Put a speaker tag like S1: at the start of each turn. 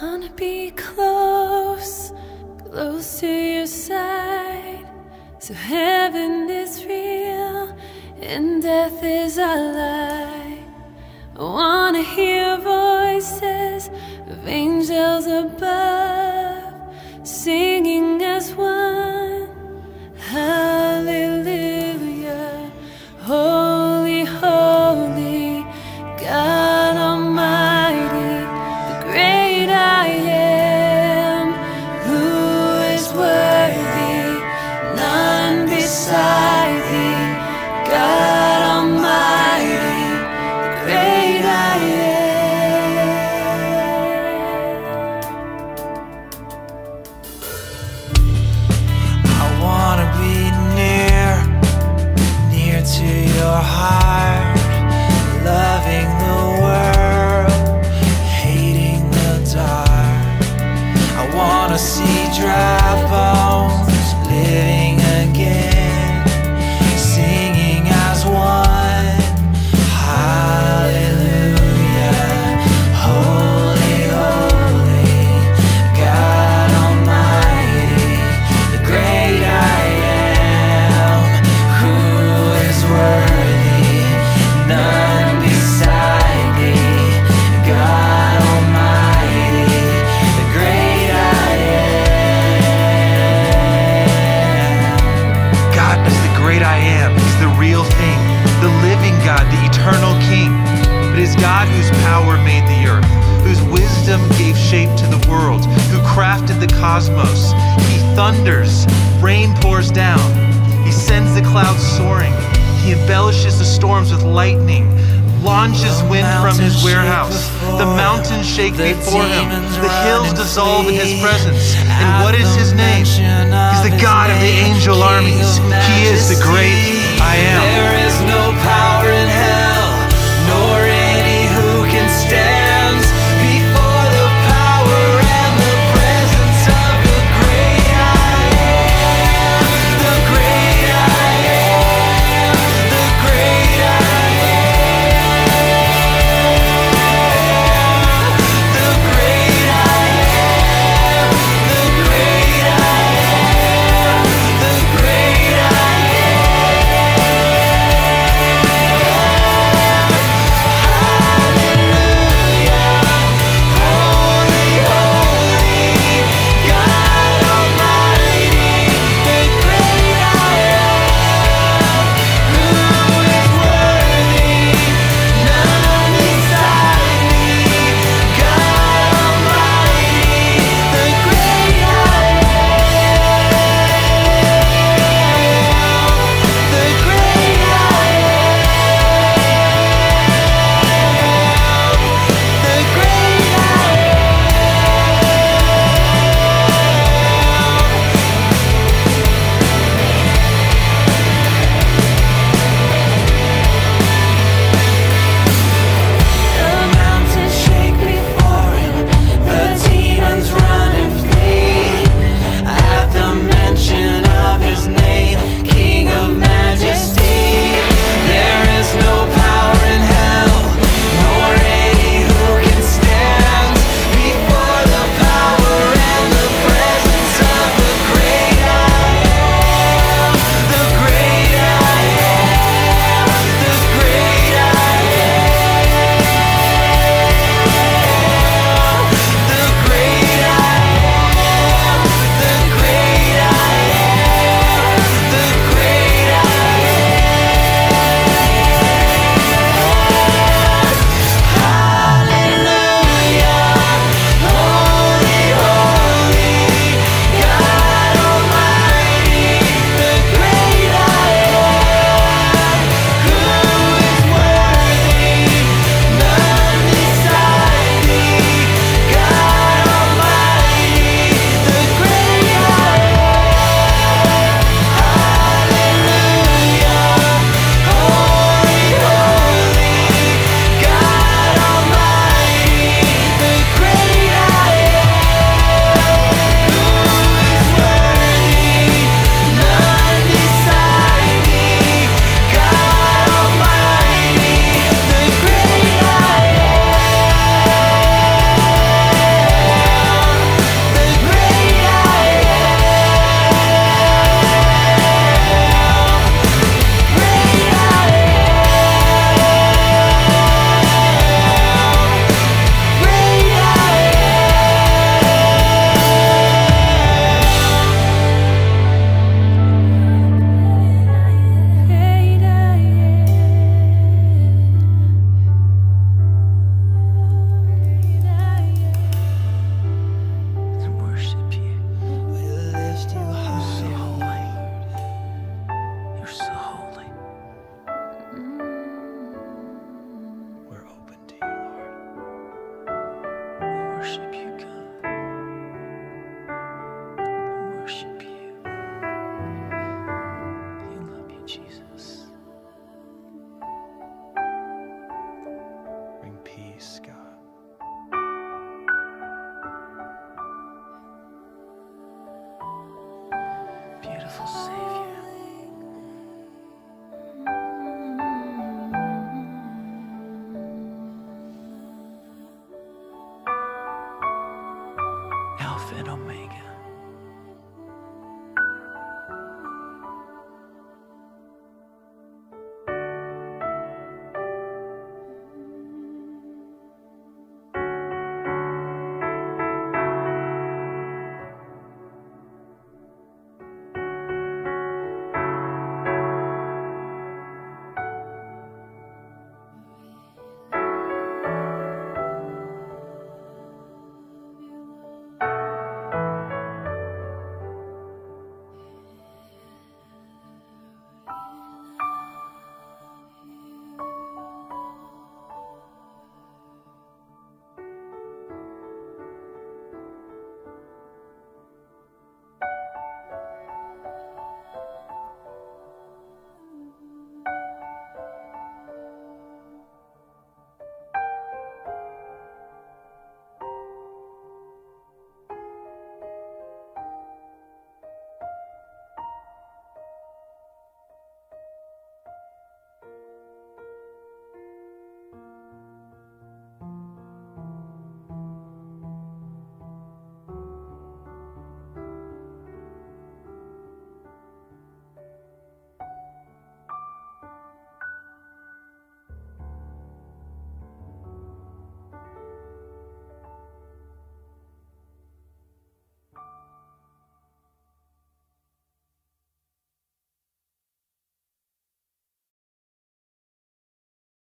S1: wanna be close, close to your side. So heaven is real and death is a lie. I wanna hear voices of angels above
S2: cosmos. He thunders, rain pours down. He sends the clouds soaring. He embellishes the storms with lightning, launches wind from his warehouse. The mountains shake before him. The hills dissolve in his presence. And what is his name? He's the God of the angel armies. He is the great I am.
S3: There is no power
S1: Jesus.